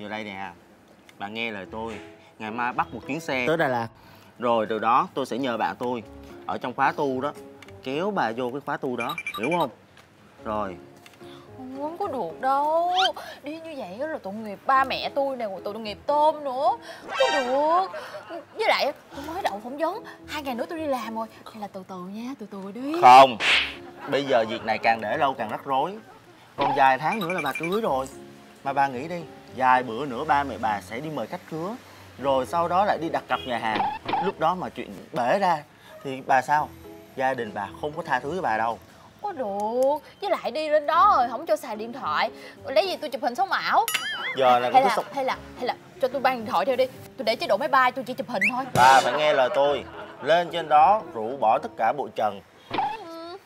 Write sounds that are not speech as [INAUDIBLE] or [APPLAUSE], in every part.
vô đây nè. Bà nghe lời tôi. Ngày mai bắt một chuyến xe. Tới Đà Lạt. Rồi từ đó tôi sẽ nhờ bạn tôi Ở trong khóa tu đó. Kéo bà vô cái khóa tu đó Hiểu không? Rồi. Không có được đâu. Đi như vậy là tội nghiệp ba mẹ tôi nè Tội nghiệp tôm nữa. Không có được. Với lại tôi mới đậu phỏng vấn. Hai ngày nữa tôi đi làm rồi. Hay là từ từ nha Từ từ đi. Không. Bây giờ việc này càng để lâu càng rắc rối. Còn vài tháng nữa là bà cưới rồi. Mà bà nghĩ đi Vài bữa nữa ba mẹ bà sẽ đi mời khách khứa Rồi sau đó lại đi đặt cặp nhà hàng. Lúc đó mà chuyện bể ra Thì bà sao? Gia đình bà không có tha thứ với bà đâu. Có được Với lại đi lên đó rồi Không cho xài điện thoại. Lấy gì tôi chụp hình sống ảo? Giờ là hay là, sống. hay là hay là cho tôi mang điện thoại theo đi. Tôi để chế độ máy bay tôi chỉ chụp hình thôi. Bà phải nghe lời tôi. Lên trên đó rũ bỏ tất cả bụi trần.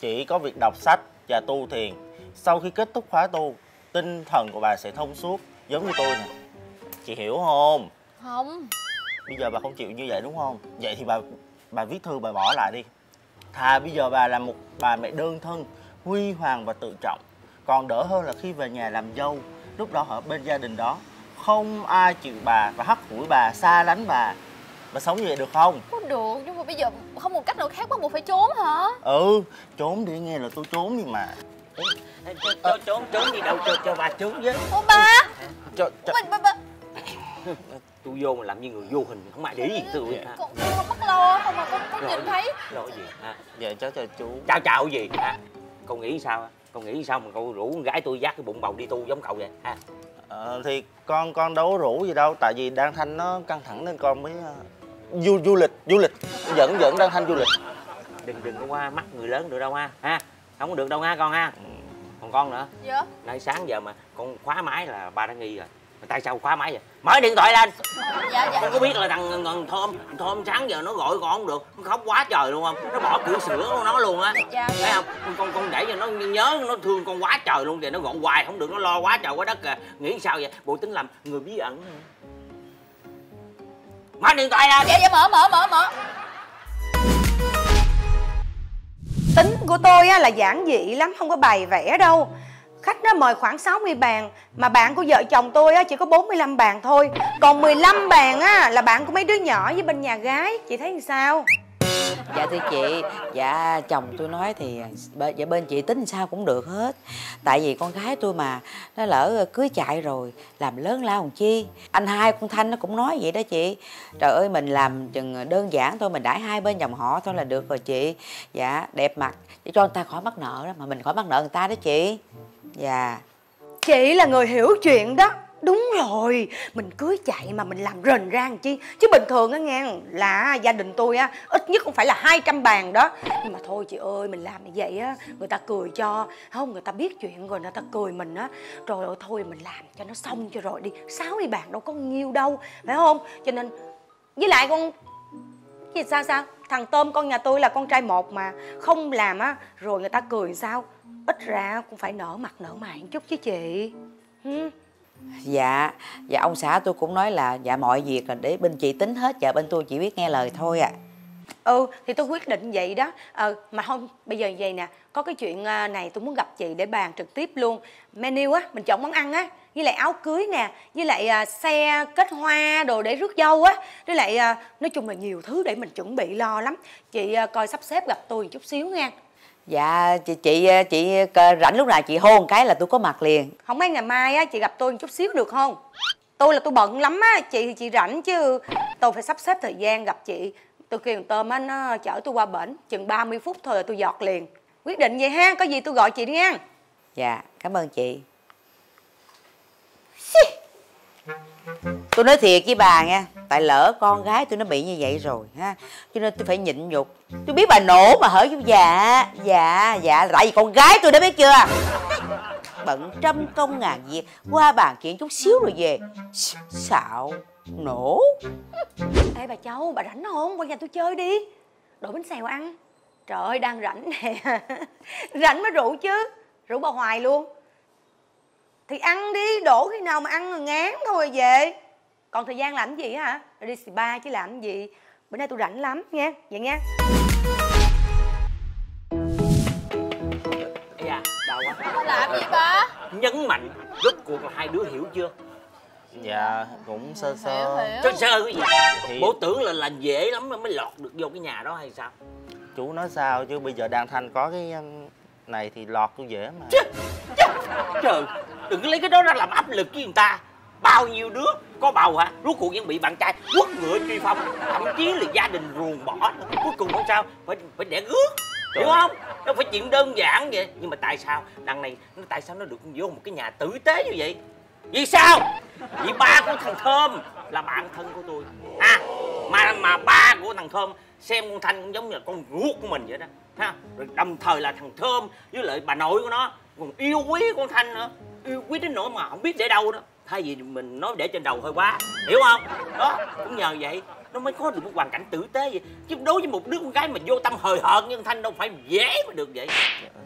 Chỉ có việc đọc sách và tu thiền. Sau khi kết thúc khóa tu Tinh thần của bà sẽ thông suốt Giống như tôi nè. Chị hiểu không? Không. Bây giờ bà không chịu như vậy đúng không? Vậy thì bà bà viết thư bà bỏ lại đi. Thà bây giờ bà là một bà mẹ đơn thân Huy hoàng và tự trọng. Còn đỡ hơn là khi về nhà làm dâu. Lúc đó ở bên gia đình đó Không ai chịu bà và hắt hủi bà Xa lánh bà. Bà sống như vậy được không? Có được nhưng mà bây giờ không một cách nào khác bắt buộc phải trốn hả? Ừ Trốn đi nghe là tôi trốn đi mà. Cho, cho, trốn trốn đi đâu cho cho bà trốn với. Ô ba cho, cho, ba, ba, ba. tôi vô mà làm như người vô hình không ai để ý gì tôi hả? con con không bắt lo không mà con con nhìn thấy. lo gì hả? Giờ cháu cho chú. Chào chào gì hả? Cậu nghĩ sao cậu nghĩ sao mà cậu rủ con gái tôi dắt cái bụng bầu đi tu giống cậu vậy hả? Ờ, Thì con con đâu có rủ gì đâu Tại vì Đan Thanh nó căng thẳng nên con mới ờ, Du du lịch du lịch. Dẫn dẫn Đan Thanh du lịch. Đừng đừng có qua mắt người lớn được đâu ha ha? Không có được đâu ha con ha còn con nữa. Dạ. Nay sáng giờ mà con khóa máy là ba đã nghi rồi. Mà tại sao khóa máy vậy? Mở điện thoại lên. Dạ dạ. Con có biết là thằng thằng thơm thơm sáng giờ nó gọi con không được. Nó khóc quá trời luôn không? Nó bỏ cửa sữa của nó luôn á. Dạ thấy không? Con con con để cho nó nhớ nó thương con quá trời luôn. Thì nó gọi hoài không được nó lo quá trời quá đất kìa nghĩ sao vậy? Bộ tính làm người bí ẩn. Mở điện thoại ra. Dạ dạ mở mở mở mở Tính của tôi á, là giản dị lắm, không có bày vẽ đâu Khách nó mời khoảng 60 bàn Mà bạn của vợ chồng tôi á, chỉ có 45 bàn thôi Còn 15 bàn á, là bạn của mấy đứa nhỏ với bên nhà gái Chị thấy làm sao? Dạ thưa chị dạ chồng tôi nói thì bên dạ bên chị tính sao cũng được hết. Tại vì con gái tôi mà, nó lỡ cưới chạy rồi, làm lớn lao làm chi. Anh hai con thanh nó cũng nói vậy đó chị. Trời ơi, mình làm chừng đơn giản thôi, mình đãi hai bên dòng họ thôi là được rồi chị. Dạ đẹp mặt. Để cho người ta khỏi mắc nợ đó, mà mình khỏi mắc nợ người ta đó chị. Dạ. Chị là người hiểu chuyện đó. Đúng rồi, mình cưới chạy mà mình làm rền rang chi. Chứ bình thường á nghe là gia đình tôi á Ít nhất cũng phải là 200 bàn đó. Nhưng mà thôi chị ơi, mình làm như vậy á Người ta cười cho. Không, người ta biết chuyện rồi người ta cười mình á. Trời ơi, thôi mình làm cho nó xong cho rồi đi. 60 bàn đâu có nhiêu đâu Phải không? Cho nên Với lại con Gì sao sao? Thằng Tôm con nhà tôi là con trai một mà Không làm á, rồi người ta cười sao? Ít ra cũng phải nở mặt nở mày chút chứ chị. Hmm dạ. Dạ ông xã tôi cũng nói là dạ mọi việc là để bên chị tính hết dạ bên tôi chỉ biết nghe lời thôi à ừ thì tôi quyết định vậy đó. Ờ mà không bây giờ vậy nè có cái chuyện ờ, này tôi muốn gặp chị để bàn trực tiếp luôn. Menu á mình chọn món ăn á với lại áo cưới nè với lại à, xe kết hoa đồ để rước dâu á. Với lại à, nói chung là nhiều thứ để mình chuẩn bị lo lắm. Chị à, coi sắp xếp gặp tôi một chút xíu nha dạ chị chị chị ờ, rảnh lúc nào chị hôn một cái là tôi có mặt liền. Không mấy ngày mai á chị gặp tôi một chút xíu được không? Tôi là tôi bận lắm á chị thì chị rảnh chứ. Tôi phải sắp xếp thời gian gặp chị. Tôi kêu thằng tôm á nó chở tôi qua bển chừng 30 phút thôi là tôi giọt liền. Quyết định vậy ha có gì tôi gọi chị đi nha. Dạ cảm ơn chị. Tôi nói thiệt với bà nha tại lỡ con gái tôi nó bị như vậy rồi ha. Cho nên tôi phải nhịn nhục. Tôi biết bà nổ mà hở chứ dạ dạ dạ tại vì con gái tôi đã biết chưa? Bận trăm công ngàn việc qua bàn chuyện chút xíu rồi về. Xạo nổ. Ê bà châu bà rảnh không? Qua nhà tôi chơi đi. Đổ bánh xèo ăn. Trời ơi đang rảnh nè. [LAUGHS] Rảnh mới rủ chứ. Rủ bà hoài luôn. Thì ăn đi đổ khi nào mà ăn ngán thôi về còn thời gian làm gì hả? Rồi đi spa chứ làm gì? Bữa nay tôi rảnh lắm nha. Vậy nha. Dạ. Đau quá. Làm gì ba nhấn mạnh. Rốt cuộc là hai đứa hiểu chưa? Dạ cũng sơ sơ. Sơ sơ cái gì? Thì- bộ tưởng là là dễ lắm mới lọt được vô cái nhà đó hay sao? Chú nói sao chứ? Bây giờ đang thanh có cái um, này thì lọt cũng dễ mà. Trời đừng có lấy cái đó ra làm áp lực với người ta bao nhiêu đứa có bầu hả? Rốt cuộc vẫn bị bạn trai quất ngựa truy phong. Thậm chí là gia đình ruồng bỏ. Cuối cùng không sao phải phải đẻ rước hiểu không? Nó phải chuyện đơn giản vậy. Nhưng mà tại sao? Đằng này nó tại sao nó được vô một cái nhà tử tế như vậy? Vì sao? Vì ba của thằng thơm là bạn thân của tôi. À mà mà ba của thằng thơm xem con thanh cũng giống như là con ruột của mình vậy đó. Ha? Rồi đồng thời là thằng thơm với lại bà nội của nó còn yêu quý con thanh nữa. Yêu quý đến nỗi mà không biết để đâu đó thay vì mình nói để trên đầu hơi quá hiểu không? Đó cũng nhờ vậy nó mới có được một hoàn cảnh tử tế vậy. Chứ đối với một đứa con gái mà vô tâm hời hợt như thanh đâu phải dễ mà được vậy.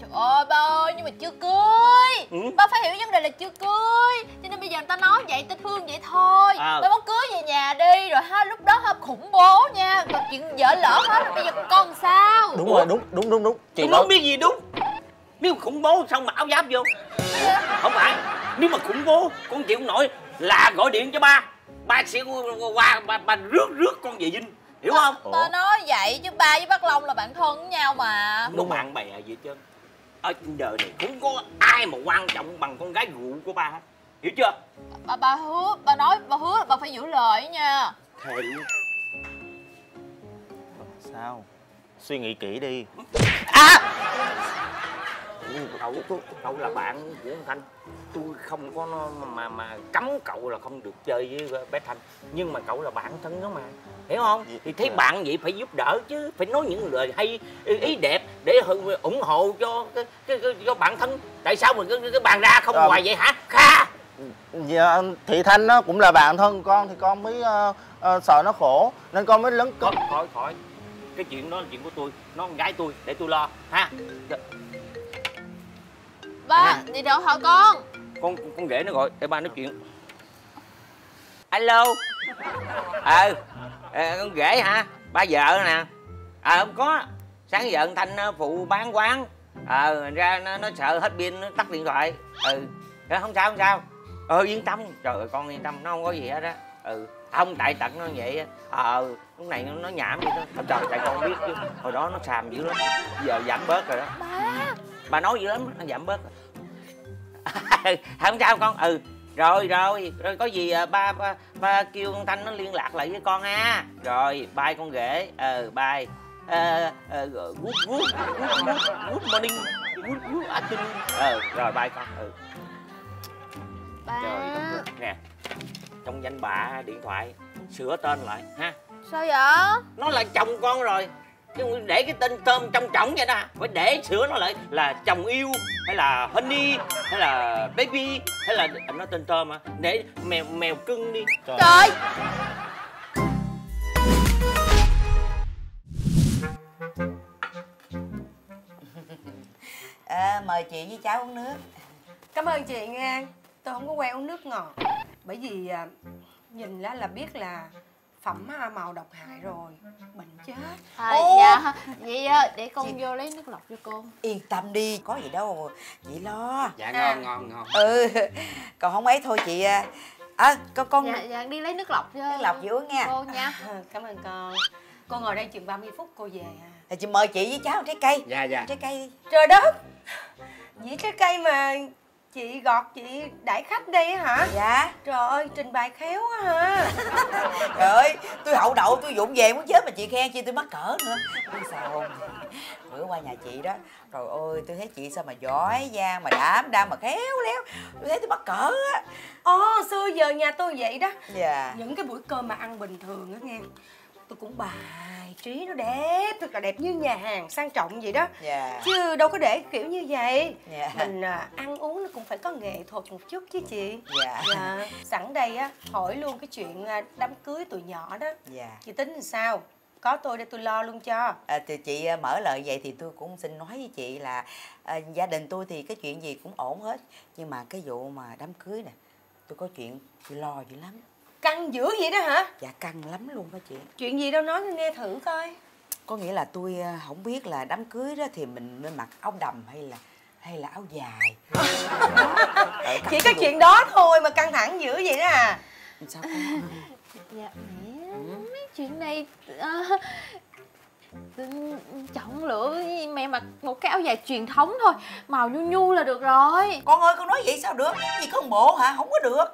Trời ơi ba ơi nhưng mà chưa cưới. Ừ. Ba phải hiểu vấn đề là chưa cưới. Cho nên bây giờ người ta nói vậy tới thương vậy thôi. À. Ba muốn cưới về nhà đi Rồi ha lúc đó ha khủng bố nha. Còn chuyện vợ lỡ hết rồi bây giờ con sao? Đúng Ủa? rồi đúng đúng đúng đúng. Chị nói. biết gì đúng? Nếu mà khủng bố sao mà áo giáp vô. Không phải Nếu mà khủng bố con chịu không nổi Là gọi điện cho ba. Ba sẽ qua ba, ba rước rước con về dinh Hiểu không? Ta nói vậy chứ ba với bác Long là bạn thân với nhau mà. Không có bạn bè gì hết trơn Ở trên đời này không có ai mà quan trọng bằng con gái rượu của ba hết. Hiểu chưa? Ba ba hứa Ba nói ba hứa là ba phải giữ lời nha. Thề luôn sao? Suy nghĩ kỹ đi. Cậu cậu là bạn của con thanh tôi không có nó mà mà cấm cậu là không được chơi với bé thanh. Nhưng mà cậu là bạn thân đó mà. Hiểu không? Thì thấy bạn vậy phải giúp đỡ chứ phải nói những lời hay ý đẹp để ủng hộ cho cái, cái, cái cho bạn thân. Tại sao mình cái, cái bàn ra không hoài vậy hả? Kha! Dạ, thị thanh nó cũng là bạn thân con thì con mới ờ, ờ, sợ nó khổ. Nên con mới lấn khỏi cấn khỏi khỏi cái chuyện đó là chuyện của tôi. Nó con gái tôi để tôi lo ha. Ba À. đi đâu hả con con con rể nó gọi để ba nói chuyện. Alo. Ờ ờ, con rể hả? Ba vợ nè. Ờ không có. Sáng giờ con thanh nó phụ bán quán. Ờ ra nó, nó sợ hết pin nó tắt điện thoại. Ừ. Ờ, không sao không sao. Ờ yên tâm. Trời ơi con yên tâm nó không có gì hết á. Ừ. Không tại tận nó vậy á. Ờ lúc này nó, nó nhảm vậy đó. Ờ, trời tại con biết chứ. Hồi đó nó xàm dữ lắm. Giờ giảm bớt rồi đó. Ba. Bà nói dữ lắm nó giảm bớt [LAUGHS] không sao con. Ừ rồi rồi. Rồi có gì à, ba ba, ba kêu con thanh nó liên lạc lại với con ha. Rồi bye con rể. Ờ bye. Ờ ờ, good good good good good morning. Good good afternoon. Ờ rồi bye con. Ừ. Ba. Trời đất nè trong danh bạ điện thoại sửa tên lại ha. Sao vậy? Nó là chồng con rồi chứ để cái tên tôm trong trọng vậy đó. Phải để sửa nó lại là chồng yêu hay là honey hay là baby hay là nó tên tôm hả? Để mèo mèo cưng đi. Trời. [LAUGHS] À, mời chị với cháu uống nước. Cảm ơn chị nghe Tôi không có quen uống nước ngọt. Bởi vì à, nhìn lá là biết là phẩm à, màu độc hại rồi Bệnh chết. À, Ô, Dạ Vậy à, để con vô lấy nước lọc cho con yên tâm đi có gì đâu. Chị lo. Dạ À. ngon ngon. Ngon ừ. Còn không ấy thôi chị. À à, con con Dạ, dạ đi lấy nước lọc cho nước lọc chị uống nha. cô nha. À, [LAUGHS] Cảm ơn con. Cô ngồi đây chừng 30 phút cô về à. Thì chị mời chị với cháu trái cây. Dạ dạ. Trái cây Trời đất. Dĩ trái cây mà chị gọt chị đãi khách á hả? Dạ. Trời ơi trình bày khéo quá ha. [LAUGHS] Trời ơi tôi hậu đậu tôi vụng về muốn chết mà chị khen chi tôi mắc cỡ nữa. Biết sao không. Bữa qua nhà chị đó trời ơi tôi thấy chị sao mà giỏi giang mà đảm đang mà khéo léo. Tôi thấy tôi mắc cỡ á. Ồ xưa giờ nhà tôi vậy đó. Dạ. Những cái buổi cơm mà ăn bình thường á nghe Tôi cũng bài trí nó đẹp Thật là đẹp như nhà hàng sang trọng vậy đó. Dạ. Chứ đâu có để kiểu như vậy. Dạ. Mình à, ăn uống nó cũng phải có nghệ thuật một chút chứ chị. Dạ. dạ. Sẵn đây á hỏi luôn cái chuyện à, đám cưới tụi nhỏ đó. Dạ. Chị tính làm sao? Có tôi để tôi lo luôn cho. À, thì chị à, mở lời vậy thì tôi cũng xin nói với chị là à, gia đình tôi thì cái chuyện gì cũng ổn hết. Nhưng mà cái vụ mà đám cưới nè tôi có chuyện tôi lo dữ lắm Căng dữ vậy đó hả? Dạ căng lắm luôn đó chị. Chuyện gì đâu nói nghe thử coi. Có nghĩa là tôi à, không biết là đám cưới đó thì mình nên mặc áo đầm hay là hay là áo dài? [LAUGHS] Ờ, Chỉ có chuyện đó thôi mà căng thẳng dữ vậy đó à. Sao con [LAUGHS] dạ mẹ mấy chuyện này à, chọn lựa mẹ mặc một cái áo dài truyền thống thôi màu nhu nhu là được rồi. Con ơi con nói vậy sao được? Gì có một bộ hả? Không có được.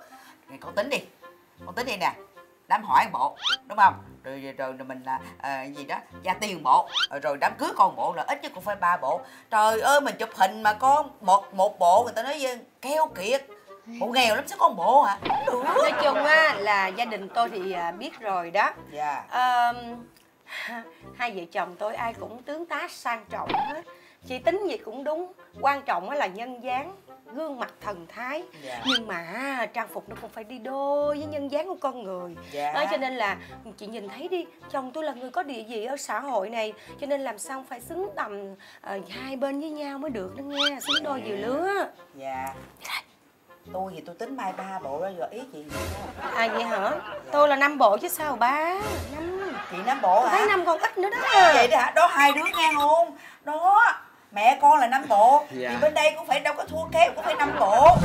Rồi con tính đi con tính đi nè. Đám hỏi bộ đúng không? Rồi rồi, rồi, rồi mình là à, gì đó? Gia tiền bộ. Rồi, rồi đám cưới con bộ là ít nhất cũng phải ba bộ. Trời ơi mình chụp hình mà có một một bộ người ta nói ờ, keo kiệt. Bộ nghèo lắm sẽ có một bộ hả? Được. Nói chung á là gia đình tôi thì à, biết rồi đó. Dạ. Ờ, [LAUGHS] hai vợ chồng tôi ai cũng tướng tá sang trọng hết chị tính gì cũng đúng. Quan trọng á là nhân dáng gương mặt thần thái. Dạ. nhưng mà trang phục nó cũng phải đi đôi với nhân dáng của con người. Dạ. đó cho nên là chị nhìn thấy đi chồng tôi là người có địa vị ở xã hội này cho nên làm sao phải xứng tầm ờ, hai bên với nhau mới được đó nghe xứng đôi vừa lứa. Dạ. Tôi thì tôi tính mai ba bộ đó rồi ý chị gì đó. À vậy hả? Tôi là năm bộ chứ sao ba? Năm. Chị năm bộ tôi hả? thấy năm còn ít nữa đó. Vậy đó hả? Đó hai đứa nghe không? Đó mẹ con là năm bộ Dạ. thì bên đây cũng phải đâu có thua kém cũng phải năm bộ